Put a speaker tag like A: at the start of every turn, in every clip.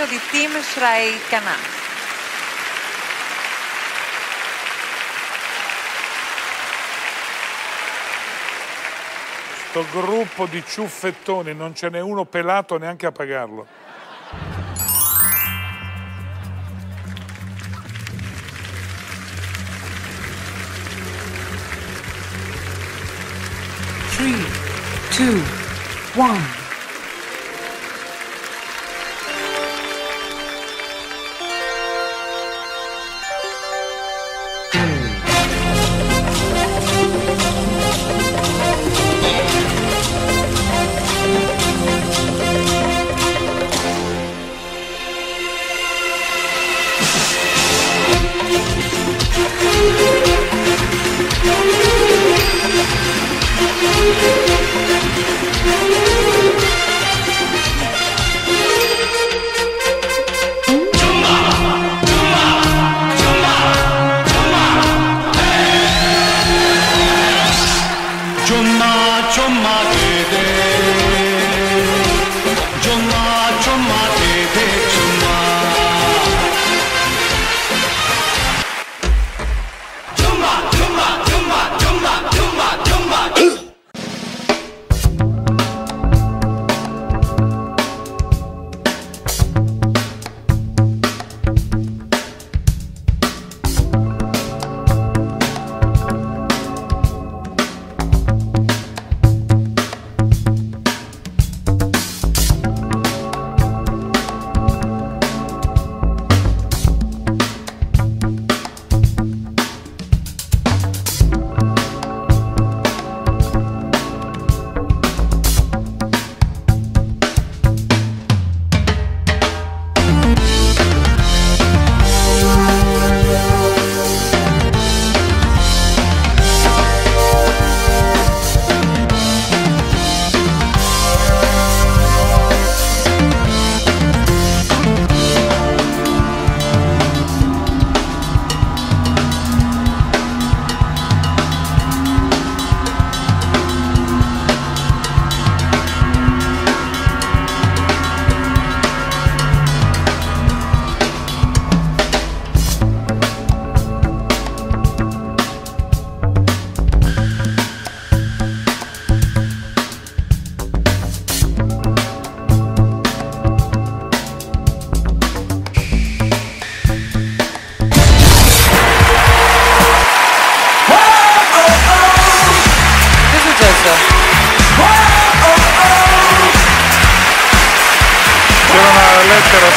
A: intervento di Team Shrai Khanna.
B: Sto gruppo di ciuffettoni, non ce n'è uno pelato neanche a pagarlo.
C: Three, two, one.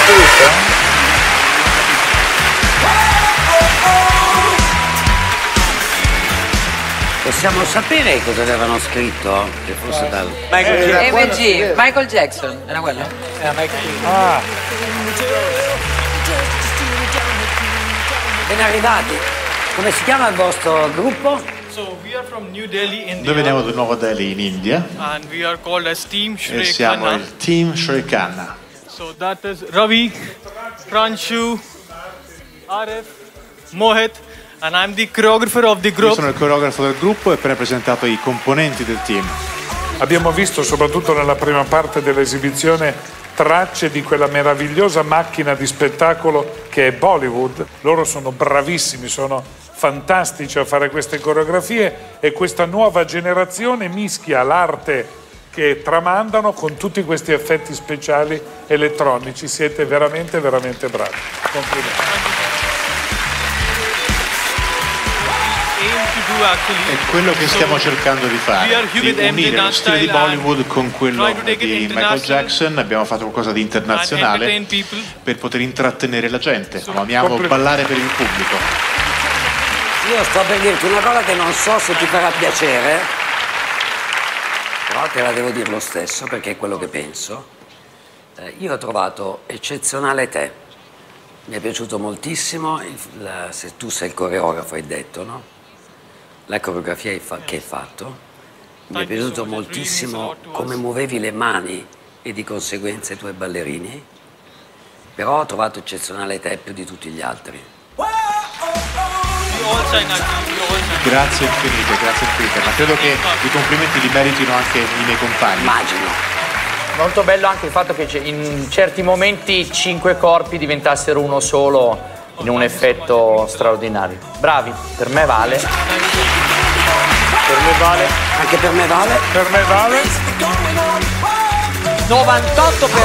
B: Scritta?
D: Possiamo sapere cosa avevano scritto? Che fosse dal...
A: Eh, MG, Michael Jackson, era quello?
B: Ah,
D: Ben arrivati. Come si chiama il vostro gruppo?
E: So we are from New Delhi, India,
F: Noi veniamo da Nuova Delhi in India
E: and we are called as Team
F: e siamo il team Sri Khanna.
E: So that is Ravi, Pranshu, Arif, Mohit, and I'm the choreographer of the
F: Io
E: group.
F: sono il coreografo del gruppo e appena presentato i componenti del team.
B: abbiamo visto soprattutto nella prima parte dell'esibizione tracce di quella meravigliosa macchina di spettacolo che è Bollywood. Loro sono bravissimi, sono fantastici a fare queste coreografie e questa nuova generazione mischia l'arte che tramandano con tutti questi effetti speciali elettronici. Siete veramente, veramente bravi. Complimenti.
F: È quello che stiamo cercando di fare,
E: are
F: di unire lo stile di Bollywood con quello di Michael Jackson, abbiamo fatto qualcosa di internazionale per poter intrattenere la gente. Amiamo ballare per il pubblico.
D: Io sto per dirti una cosa che non so se ti farà piacere, però te la devo dire lo stesso perché è quello che penso. Eh, io ho trovato eccezionale te. Mi è piaciuto moltissimo, il- la- se tu sei il coreografo hai detto, no? La coreografia fa- che hai fatto. Mi è piaciuto moltissimo come muovevi le mani e di conseguenza i tuoi ballerini, però ho trovato eccezionale te più di tutti gli altri.
F: Grazie infinite, grazie infinite, ma credo che i complimenti li meritino anche i miei compagni.
D: Immagino.
G: Molto bello anche il fatto che in certi momenti cinque corpi diventassero uno solo in un effetto straordinario. Bravi, per me vale. Per me vale.
D: Anche per me vale.
B: Per me vale.
G: 98 per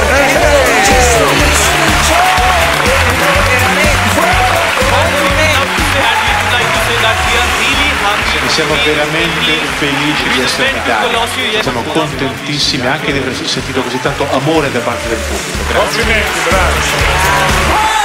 F: E siamo veramente felici di essere in Italia. Siamo contentissimi anche di aver sentito così tanto amore da parte del pubblico. Grazie.
B: Complimenti, bravi.